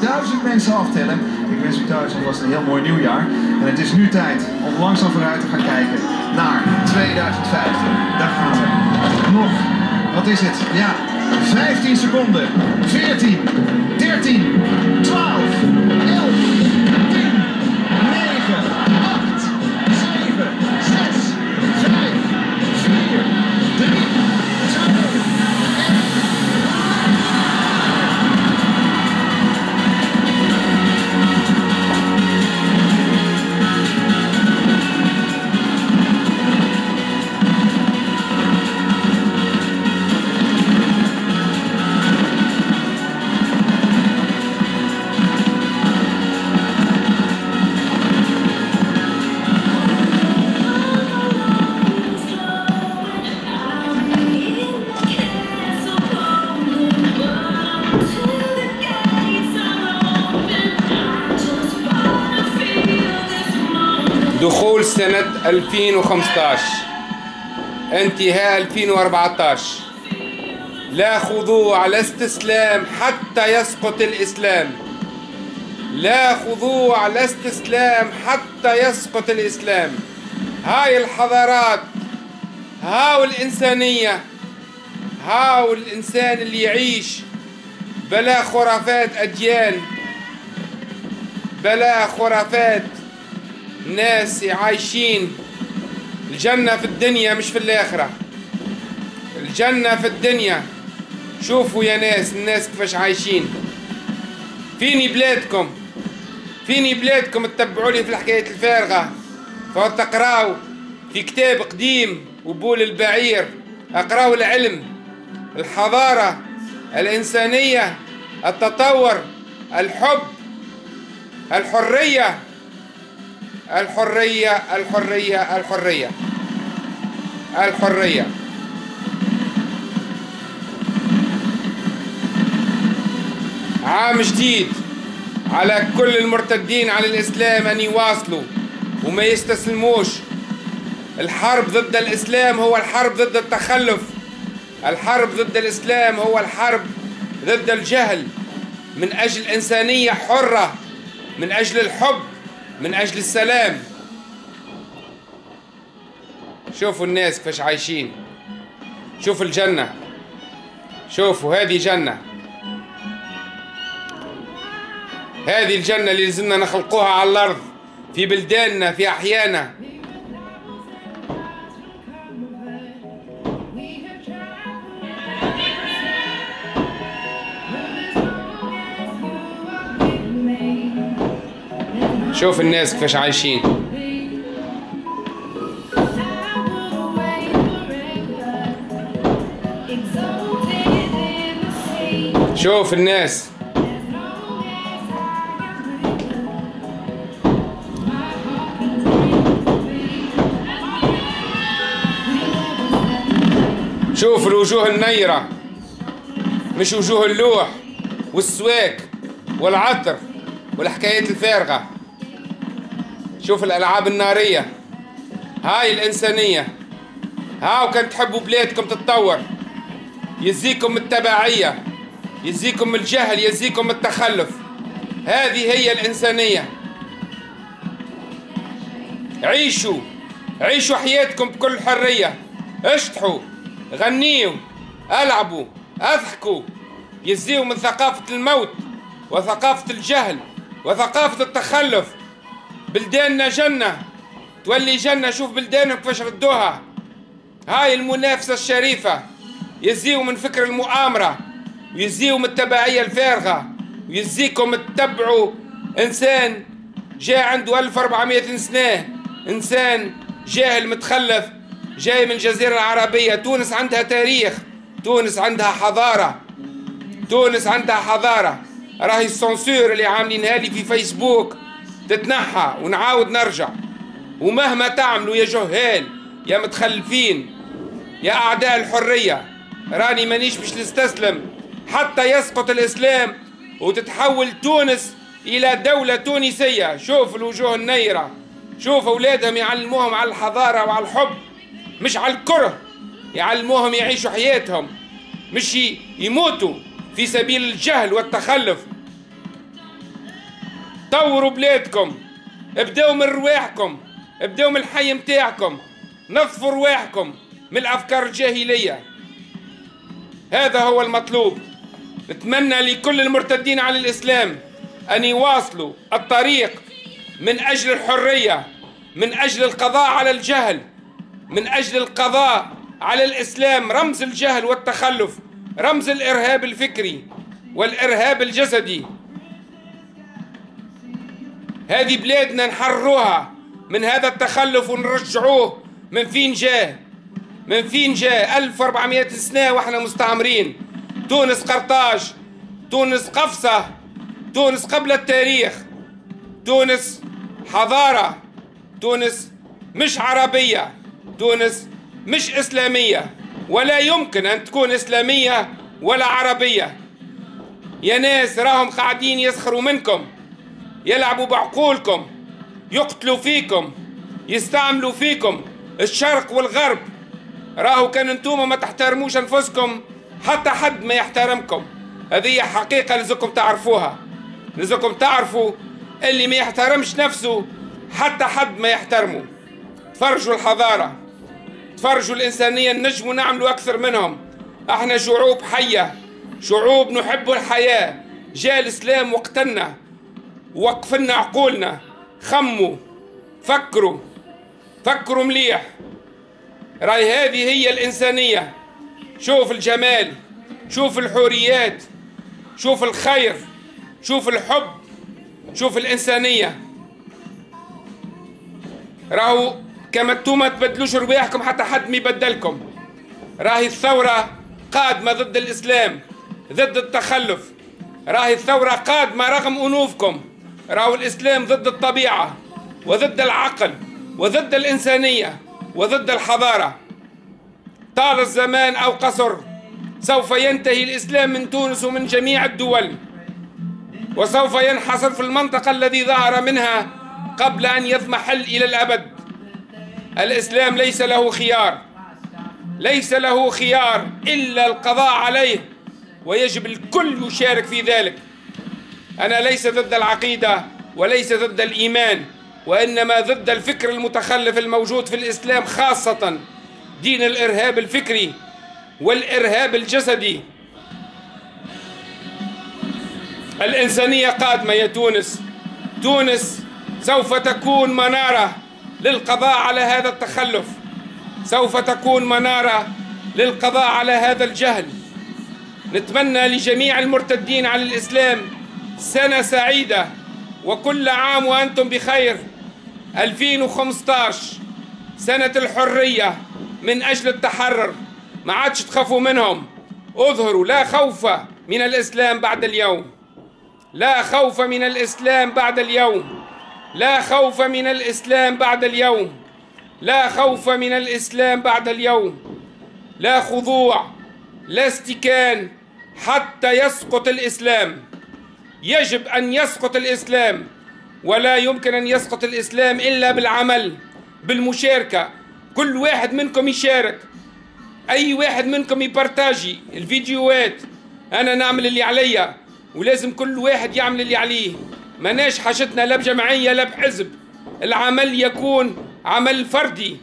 duizend mensen aftellen. Ik wens u thuis een heel mooi nieuwjaar. En het is nu tijd om langzaam vooruit te gaan kijken naar 2050. Daar gaan we. Nog, wat is het? Ja, 15 seconden. 14, 13, 12, 11, 10, 9, دخول سنة 2015 انتهاء 2014 لا خضوع لا استسلام حتى يسقط الإسلام. لا خضوع لا استسلام حتى يسقط الإسلام. هاي الحضارات هاو الإنسانية هاو الإنسان اللي يعيش بلا خرافات أديان بلا خرافات ناس عايشين. الجنة في الدنيا مش في الآخرة. الجنة في الدنيا. شوفوا يا ناس الناس كيفاش عايشين. فيني بلادكم؟ فيني بلادكم تتبعوا لي في الحكايات الفارغة؟ فتقراو في كتاب قديم وبول البعير. اقراوا العلم الحضارة الإنسانية التطور الحب الحرية. الحرية الحرية الحرية. الحرية. عام جديد على كل المرتدين على الإسلام أن يواصلوا وما يستسلموش. الحرب ضد الإسلام هو الحرب ضد التخلف. الحرب ضد الإسلام هو الحرب ضد الجهل من أجل إنسانية حرة من أجل الحب. من أجل السلام. شوفوا الناس كيفاش عايشين. شوفوا الجنة. شوفوا هذه جنة. هذه الجنة اللي لازمنا نخلقوها على الأرض في بلداننا في أحيانا. شوف الناس كيفاش عايشين. شوف الناس. شوف الوجوه النيرة. مش وجوه اللوح والسواك والعطر والحكايات الفارغة. شوف الألعاب النارية. هاي الإنسانية. هاو كان تحبوا بلادكم تتطور. يزيكم التبعية يزيكم الجهل. يزيكم التخلف. هذه هي الإنسانية. عيشوا. عيشوا حياتكم بكل حرية. اشطحوا. غنيوا. ألعبوا. أضحكوا. يزيوا من ثقافة الموت وثقافة الجهل وثقافة التخلف. بلداننا جنة. تولي جنة شوف بلدانهم كيفاش ردوها. هاي المنافسة الشريفة. يزيوا من فكر المؤامرة ويزيوا من التبعية الفارغة ويزيكم تتبعوا إنسان جاء عنده 1400 سنة. إنسان جاهل متخلف جاي من الجزيرة العربية. تونس عندها تاريخ تونس عندها حضارة. تونس عندها حضارة. راهي ال censure اللي عاملينها لي في فيسبوك. تتنحى ونعاود نرجع. ومهما تعملوا يا جهال يا متخلفين يا أعداء الحرية راني مانيش باش نستسلم. حتى يسقط الإسلام وتتحول تونس إلى دولة تونسية. شوف الوجوه النيرة. شوف أولادهم يعلموهم على الحضارة وعلى الحب مش على الكره. يعلموهم يعيشوا حياتهم مش يموتوا في سبيل الجهل والتخلف. طوروا بلادكم ابدأوا من رواحكم ابدأوا من الحي متاعكم نظفوا رواحكم من الأفكار الجاهلية. هذا هو المطلوب. نتمنى لكل المرتدين على الإسلام أن يواصلوا الطريق من أجل الحرية من أجل القضاء على الجهل من أجل القضاء على الإسلام رمز الجهل والتخلف رمز الإرهاب الفكري والإرهاب الجسدي. هذه بلادنا نحرروها. من هذا التخلف ونرجعوه. من فين جاه من فين جاء؟ 1400 سنة وإحنا مستعمرين. تونس قرطاج. تونس قفصة. تونس قبل التاريخ. تونس حضارة. تونس مش عربية. تونس مش إسلامية. ولا يمكن أن تكون إسلامية ولا عربية. يا ناس راهم قاعدين يسخروا منكم. يلعبوا بعقولكم يقتلوا فيكم يستعملوا فيكم الشرق والغرب. راهو كان انتوما ما تحترموش انفسكم حتى حد ما يحترمكم. هذه حقيقة لازمكم تعرفوها. لازمكم تعرفوا اللي ما يحترمش نفسه حتى حد ما يحترمه. تفرجوا الحضارة تفرجوا الإنسانية نجموا نعملوا أكثر منهم. إحنا شعوب حية شعوب نحب الحياة. جاء الإسلام وقتنا وقفنا عقولنا. خموا. فكروا. فكروا مليح. راي هذه هي الإنسانية. شوف الجمال. شوف الحوريات. شوف الخير. شوف الحب. شوف الإنسانية. راهو كما أنتم ما تبدلوش رواحكم حتى حد ما يبدلكم. راهي الثورة قادمة ضد الإسلام ضد التخلف. راهي الثورة قادمة رغم أنوفكم. راهو الإسلام ضد الطبيعة وضد العقل وضد الإنسانية وضد الحضارة. طال الزمان أو قصر سوف ينتهي الإسلام من تونس ومن جميع الدول. وسوف ينحصر في المنطقة الذي ظهر منها قبل أن يضمحل إلى الأبد. الإسلام ليس له خيار ليس له خيار إلا القضاء عليه ويجب الكل يشارك في ذلك. أنا ليس ضد العقيدة وليس ضد الإيمان وإنما ضد الفكر المتخلف الموجود في الإسلام خاصة دين الإرهاب الفكري والإرهاب الجسدي. الإنسانية قادمة يا تونس. تونس سوف تكون منارة للقضاء على هذا التخلف. سوف تكون منارة للقضاء على هذا الجهل. نتمنى لجميع المرتدين على الإسلام سنة سعيدة وكل عام وأنتم بخير. 2015 سنة الحرية من أجل التحرر. ما عادش تخافوا منهم. أظهروا لا خوف من الإسلام بعد اليوم. لا خوف من الإسلام بعد اليوم. لا خوف من الإسلام بعد اليوم. لا خوف من الإسلام بعد اليوم. لا خضوع لا استكان حتى يسقط الإسلام. يجب أن يسقط الإسلام ولا يمكن أن يسقط الإسلام إلا بالعمل بالمشاركة. كل واحد منكم يشارك أي واحد منكم يبرتاجي الفيديوهات. أنا نعمل اللي عليا ولازم كل واحد يعمل اللي عليه. ماناش حاجتنا لا بجمعية لا بحزب. العمل يكون عمل فردي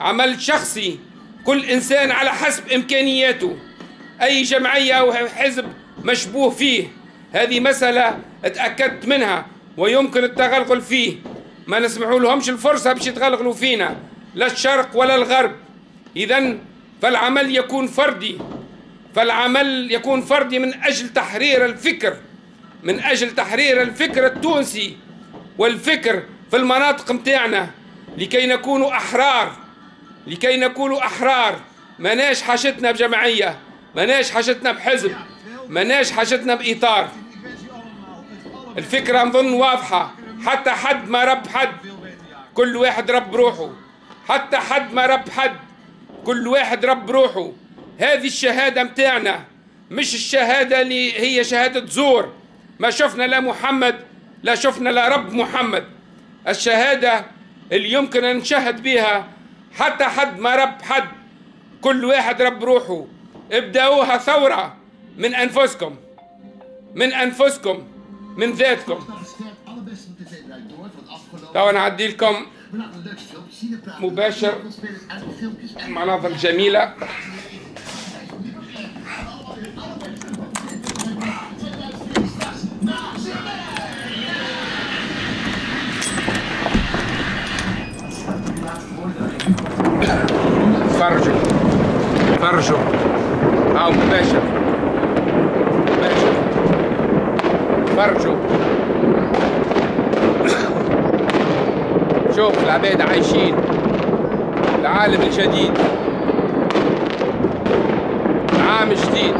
عمل شخصي. كل إنسان على حسب إمكانياته. أي جمعية أو حزب مشبوه فيه. هذه مسألة اتأكدت منها ويمكن التغلغل فيه. ما نسمحوا لهمش الفرصة باش يتغلغلوا فينا لا الشرق ولا الغرب. إذا فالعمل يكون فردي. فالعمل يكون فردي من أجل تحرير الفكر من أجل تحرير الفكر التونسي والفكر في المناطق متاعنا. لكي نكون أحرار لكي نكون أحرار. مناش حاجتنا بجمعية مناش حاجتنا بحزب مناش حاجتنا بإطار. الفكرة نظن واضحة. حتى حد ما رب حد. كل واحد رب روحه. حتى حد ما رب حد. كل واحد رب روحه. هذه الشهادة متاعنا. مش الشهادة اللي هي شهادة زور. ما شفنا لا محمد لا شفنا لا رب محمد. الشهادة اللي يمكن أن نشهد بها حتى حد ما رب حد. كل واحد رب روحه. ابدأوها ثورة من أنفسكم. من أنفسكم. من ذاتكم. تو نعدي لكم مباشر المناظر الجميلة فرجوا فرجوا مباشر مباشر فرجوا شوف العباد عايشين. العالم الجديد. عام جديد.